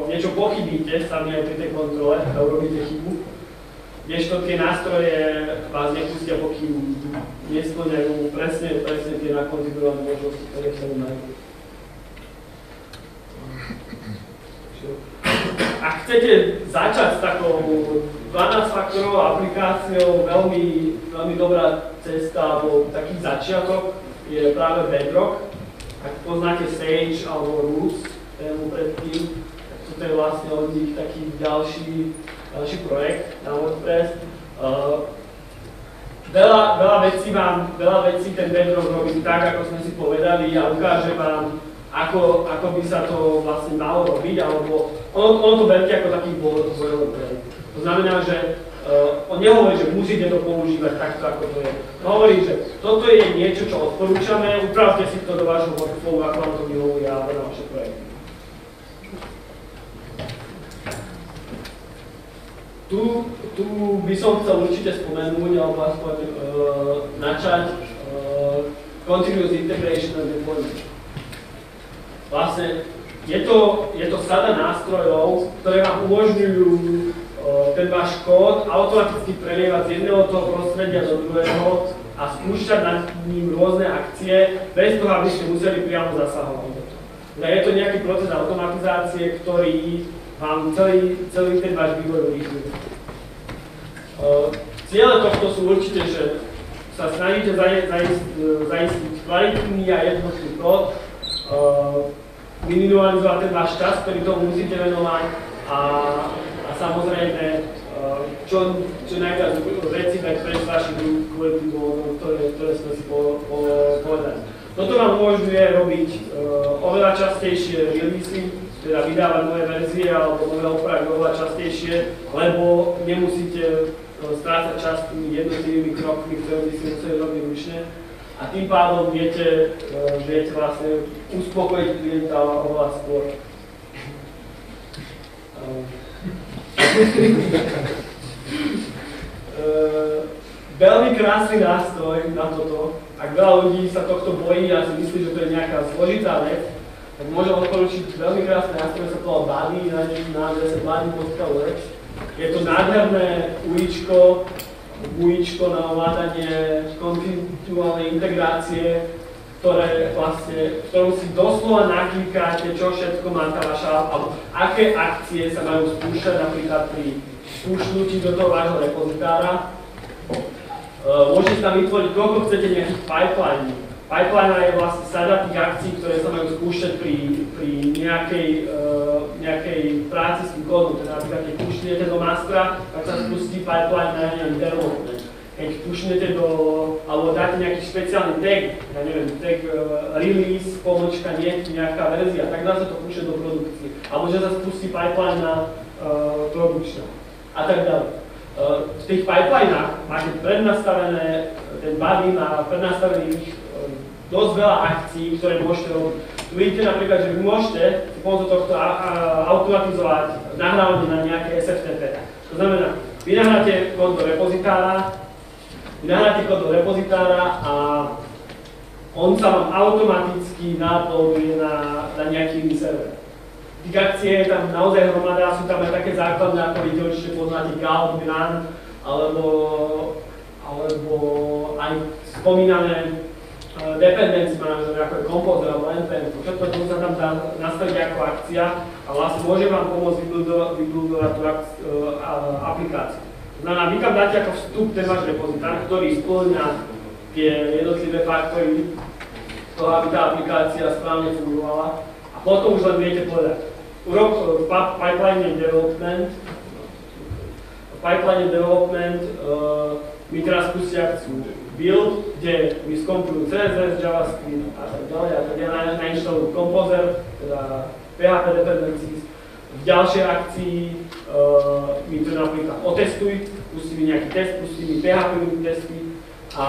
niečo pochybíte sami aj pri tej kontrole, a urobíte chybu kdežto tie nástroje vás nepustia, pokým nesplňajú presne, presne tie nakonfigurované možnosti, ktoré sa majú. Ak chcete začať s takou 12 faktorovou aplikáciou, veľmi, veľmi dobrá cesta alebo taký začiatok je práve Bedrock. Ak poznáte Sage alebo Roots, tému predtým, tak toto je vlastne od nich taký ďalší ďalší projekt na WordPress. Uh, veľa, veľa vecí vám, veľa vecí ten Bedrock robí tak, ako sme si povedali a ukáže vám, ako, ako by sa to vlastne malo robiť, alebo ono, ono to berte ako taký boilerplate. To znamená, že uh, on nehovorí, že musíte to používať takto, ako to je. On hovorí, že toto je niečo, čo odporúčame, upravte si to do vášho workflow, ako vám to vyhovuje alebo na vaše projekty. Tu, tu by som chcel určite spomenúť, alebo aspoň uh, načať uh, Continuous Integration and Deployment. Vlastne je to, je to sada nástrojov, ktoré vám umožňujú ten váš kód automaticky prelievať z jedného toho prostredia do druhého a spúšťať nad ním rôzne akcie, bez toho, aby ste museli priamo zasahovať. Teda je to nejaký proces automatizácie, ktorý vám celý, celý ten váš vývoj urýchluje. Uh, Ciele tohto sú určite, že sa snažíte zaistiť kvalitný a jednoduchý kód, minimalizovať ten váš čas, ktorý tomu musíte venovať a, a samozrejme uh, čo, čo najviac veci dať pre vašich kvalitných dôvodov, ktoré, ktoré sme si po, po, povedali. Toto vám umožňuje robiť uh, oveľa častejšie releasy, teda vydávať nové verzie alebo nové opravy oveľa častejšie, lebo nemusíte e, strácať čas tými jednotlivými krokmi, ktoré by ste museli robiť ručne. A tým pádom viete, viete vlastne uspokojiť klienta oveľa skôr. Veľmi krásny nástroj na toto. Ak veľa ľudí sa tohto bojí a si myslí, že to je nejaká zložitá vec, tak môžem odporučiť veľmi krásne nástroj, sa to volá Buddy, nájdete na adrese buddy.org. Je to nádherné uličko, uličko na ovládanie kontinuálnej integrácie, ktoré vlastne, ktorú si doslova naklikáte, čo všetko má tá vaša, alebo aké akcie sa majú spúšťať napríklad pri spúšnutí do toho vášho repozitára. Môžete tam vytvoriť, koľko chcete nejakých pipeline, Pipeline je vlastne sada tých akcií, ktoré sa majú spúšťať pri, pri nejakej, uh, nejakej práci s tým kódom. Teda napríklad, keď pušnete do mastra, tak sa spustí pipeline na nejaký development. Keď pušnete do, alebo dáte nejaký špeciálny tag, ja neviem, tag uh, release, pomočka, nie, nejaká verzia, tak dá sa to púšťať do produkcie. Alebo že sa spustí pipeline na uh, produkčná a tak ďalej. Uh, v tých pipelinách máte prednastavené, ten body má prednastavených dosť veľa akcií, ktoré môžete robiť. Vidíte napríklad, že vy môžete pomocou tohto automatizovať nahrávanie na nejaké SFTP. To znamená, vy nahráte kód do repozitára, nahráte kód do repozitára a on sa vám automaticky náploduje na, na nejaký iný server. Tých akcie je tam naozaj hromada, sú tam aj také základné, ako vidíte, určite poznáte Gauss, Milan, alebo, alebo aj spomínané dependency manager, ako je Composer alebo NPM, všetko to sa tam dá nastaviť ako akcia a vlastne môže vám pomôcť vybudovať tú aplikáciu. Znamená, vy tam dáte ako vstup ten váš repozitár, ktorý splňa tie jednotlivé faktory toho, aby tá aplikácia správne fungovala a potom už len viete povedať. Urok v pipeline development, pipeline development uh, my teraz spustí akciu build, kde mi skompilujú CSS, JavaScript a tak ďalej a tak ďalej, nainštalujú Composer, teda PHP dependencies, v ďalšej akcii uh, mi to napríklad otestuj, pustí mi nejaký test, pustí mi PHP testy a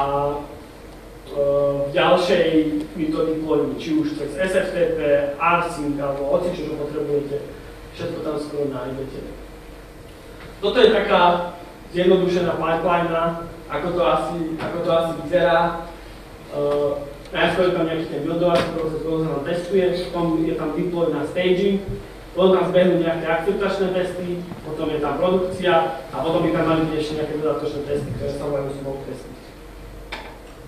uh, v ďalšej mi to deployujú, či už cez SFTP, rsync alebo hoci čo, čo potrebujete, všetko tam skoro nájdete. Toto je taká zjednodušená pipeline, ako to asi, ako to asi vyzerá. Uh, najskôr je tam nejaký ten buildovací proces, ktorý sa testuje, potom je tam deploy na staging, potom tam zbehnú nejaké akceptačné testy, potom je tam produkcia a potom by tam mali byť ešte nejaké dodatočné testy, ktoré sa volajú smoke testy.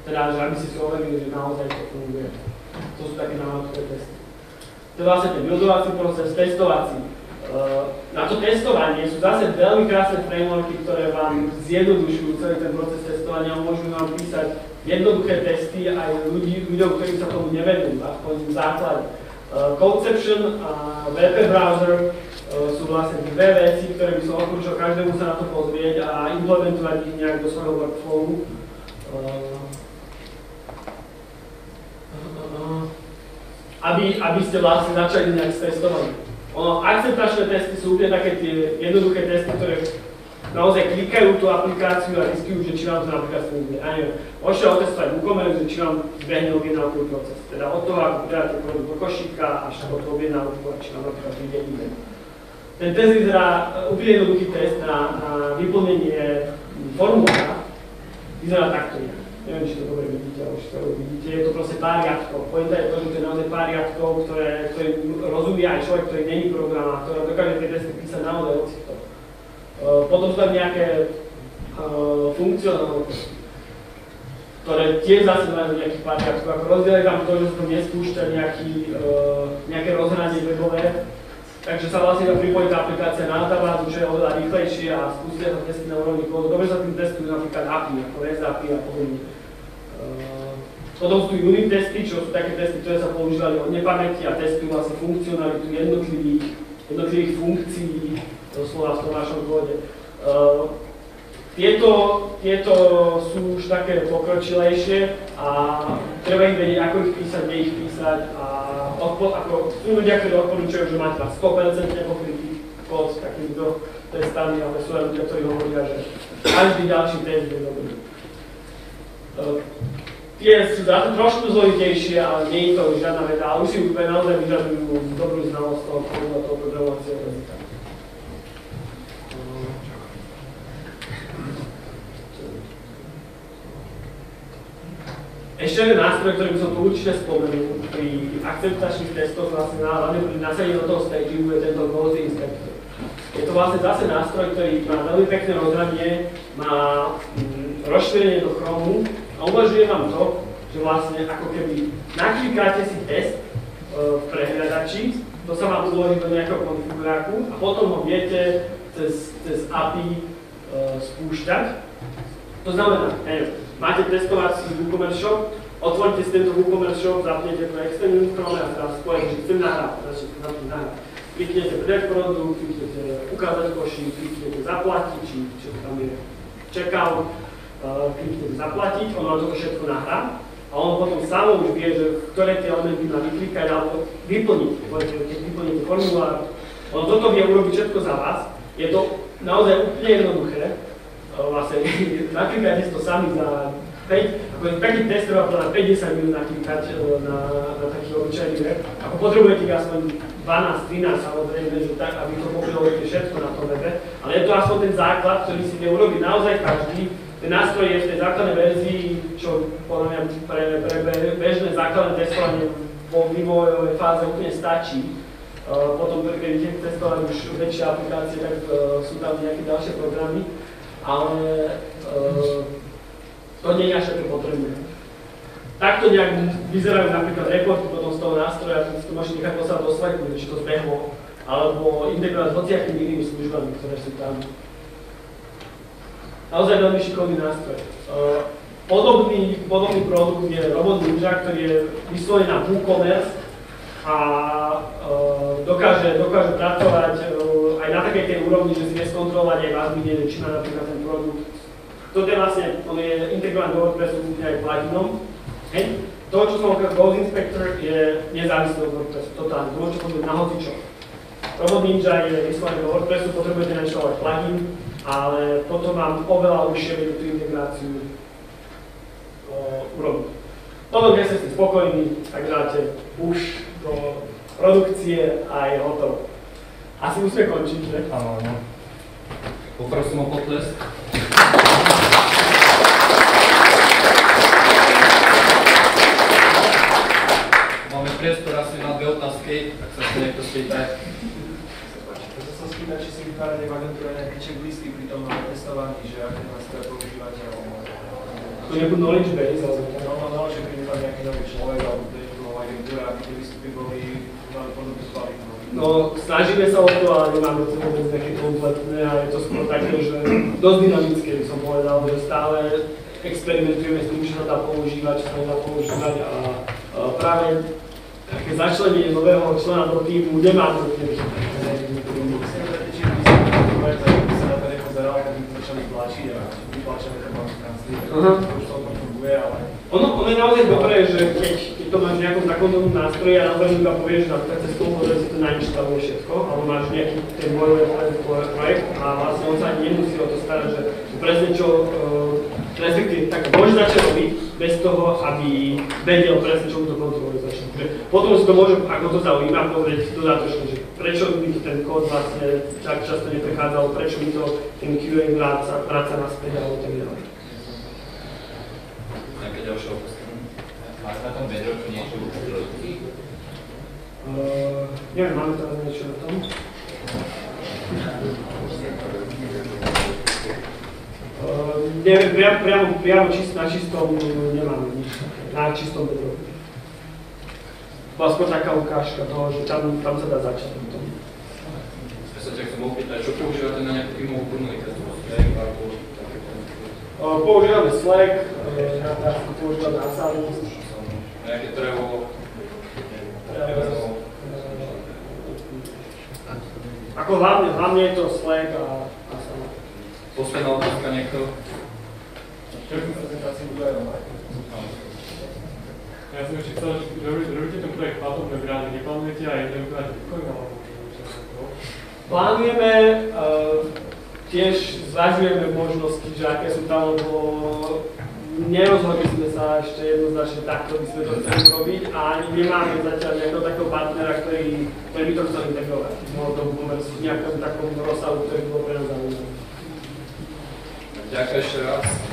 Teda, že aby si si overili, že naozaj to funguje. To sú také náhodové testy. To je vlastne ten buildovací proces, testovací. Uh, na to testovanie sú zase veľmi krásne frameworky, ktoré vám zjednodušujú celý ten proces testovania, umožňujú vám písať jednoduché testy aj ľudí, ľuďom, ktorí sa tomu nevedujú, aspoň v základe. Uh, Codeception a VP Browser uh, sú vlastne dve veci, ktoré by som odporúčal každému sa na to pozrieť a implementovať ich nejak do svojho workflowu. Uh, aby, aby ste vlastne začali nejak s testovaním. Ono, akceptačné testy sú úplne také tie jednoduché testy, ktoré naozaj klikajú tú aplikáciu a zistujú, že či vám to napríklad funguje. A neviem, môžete otestovať WooCommerce, že či vám zbehne objednávkový proces. Teda od toho, ako pridáte produkt do košíka, až po tú objednávku, a či vám napríklad príde e-mail. Ten test vyzerá e, úplne jednoduchý test na, na vyplnenie formulára. Vyzerá takto nejak. Neviem, či to dobre vidíte, alebo či to vidíte. Je to proste pár riadkov. Pointa je to, že to je naozaj pár riadkov, ktoré, ktoré rozumie aj človek, ktorý není programátor a dokáže tie testy písať naozaj ocito. Eh, potom sú tam nejaké uh, ktoré tiež zase majú nejaký pár ako rozdiel tam to, že sa tam nespúšťa nejaký, uh, nejaké rozhranie webové, takže sa vlastne tam pripojí tá aplikácia na databázu, čo je oveľa rýchlejšie a spustia sa testy na úrovni kódu. Dobre sa tým testujú napríklad API, ako REST API a podobne. Potom sú unit testy, čo sú také testy, ktoré sa používali od nepamäti a testujú vlastne funkcionalitu jednotlivých, jednotlivých funkcií doslova v tom našom kóde. Uh, tieto, tieto sú už také pokročilejšie a treba ich vedieť, ako ich písať, kde ich písať a odpo- ako sú ľudia, ktorí odporúčajú, že máte 100% pokrytý kód s takýmito testami, ale sú aj ľudia, ktorí hovoria, že každý ďalší test je dobrý. Uh, tie sú zase trošku zložitejšie, ale nie je to žiadna veda, ale už si naozaj vyžadujú dobrú znalosť toho programovacieho Ešte jeden nástroj, ktorý by som tu určite spomenul pri akceptačných testoch, vlastne nasadení do toho stagingu je tento Gauzy Inspector. Je to vlastne zase nástroj, ktorý má veľmi pekné rozhradie, má mm, rozšírenie do Chromu a umožňuje vám to, že vlastne ako keby naklikáte si test e, v prehľadači, to sa vám uloží do nejakého konfiguráku a potom ho viete cez, cez API e, spúšťať. To znamená, neviem, máte testovací WooCommerce Shop, otvorte si tento WooCommerce Shop, zapnete to externú stranu a teraz spojete, že chcem nahrať, začnete zapnúť nahrať. Kliknete pridať produkt, kliknete ukázať koši, kliknete zaplatiť, či čo tam je checkout, uh, kliknete zaplatiť, on vám toto všetko nahrá a on potom samo už vie, že ktoré tie elementy má vyklikať alebo vyplniť. Keď vyplníte formulár, on toto vie urobiť všetko za vás. Je to naozaj úplne jednoduché vlastne si to sami za 5, ako taký test treba na 50 minút naklikať e, na, na taký obyčajný web. Ako potrebujete aspoň 12, 13 samozrejme, že tak, aby to pokrylo všetko na tom webe, ale je to aspoň ten základ, ktorý si neurobi naozaj každý. Ten nástroj je v tej základnej verzii, čo podľa mňa pre, pre, bežné základné testovanie vo vývojovej fáze úplne stačí. Uh, potom, keď idete testovať už väčšie aplikácie, tak uh, sú tam nejaké ďalšie programy ale uh, to nie je až také potrebné. takto nejak vyzerajú napríklad reporty potom z toho nástroja, to môžeš nechať poslať do Slacku, či to zbehlo, alebo integrovať s hociakými inými službami, ktoré sú tam. Naozaj veľmi šikovný nástroj. Uh, Podobný, podobný produkt je Robot Ninja, ktorý je vyslovený na WooCommerce a uh, dokáže, dokáže pracovať uh, aj na takej tej úrovni, že si vie skontrolovať aj vás vidieť, či má napríklad ten produkt. Toto je vlastne, on je integrovaný do WordPressu aj pluginom. Hej. To, čo som hovoril, Code Inspector je nezávislý od WordPressu, totálne, to môžete pozrieť na hocičo. Robot Ninja je vyslovený do WordPressu, potrebujete nainštalovať plugin, ale potom vám oveľa užšie vedú tú integráciu urobiť. Potom, keď ste spokojní, tak dáte už do produkcie a je hotovo. Asi musíme končiť, že? Áno, áno. Poprosím o potlesk. Máme priestor asi na dve otázky, tak sa si niekto spýta. Chcem sa spýtať, či si vytvárate v agentúre nejaké checklisty pri tom testovaní, že aké nástroje používate, alebo To je knowledge base, ale no, no, že je tam nejaký nový človek, alebo aby tie výstupy boli mali podobnú kvalitu. No, snažíme sa o to, ale nemáme to vôbec nejaké kompletné a je to skôr také, že dosť dynamické by som povedal, že stále experimentujeme s tým, čo sa dá používať, čo sa nedá používať a, a práve také začlenenie nového člena do týmu nemá to funguje, ale Ono, ono je naozaj dobré, že keď to máš v nejakom takomto nástroji a naozaj iba povieš, cez toho, že si to nainštaluje všetko, alebo máš nejaký ten boilerplate projekt a vlastne on sa ani nemusí o to starať, že presne čo, uh, respektíve tak môže začať robiť bez toho, aby vedel presne, čo mu to kontroluje začne. Potom si to môže, ako to zaujíma, pozrieť dodatočne, že prečo to ten kód vlastne tak často neprechádzal, prečo mi to ten QA vráca, vráca naspäť alebo tak ďalej. Nejaké ďalšie otázky? Máš na tom bedroku niečo už? Uh, neviem, máme teraz niečo na tom? Uh, neviem, priamo, priamo, priamo čist, na čistom nemáme nič. Na čistom bedroku. Bola skôr taká ukážka toho, že tam, tam sa dá začať. na tom. Ja sa ťa chcem opýtať, čo používate na nejakú tímovú komunikáciu? Uh, používame Slack, používame Asana. Nejaké? Trello. Ako hlavne, hlavne je to Slack a Asana. Posledná otázka niekto? Ja som ešte chcel, že robí- robíte ten projekt platobné brány, neplánujete aj implementovať Bitcoin alebo? Plánujeme, uh, tiež zvažujeme možnosti, že aké sú tam, lebo nerozhodli sme sa ešte jednoznačne takto, by sme to chceli robiť a ani nemáme zatiaľ nejakého takého partnera, ktorý, ktorý by to chcel integrovať. Bolo to vôbec v nejakom takom rozsahu, ktorý bolo pre nás zaujímavé. Ďakujem ešte raz.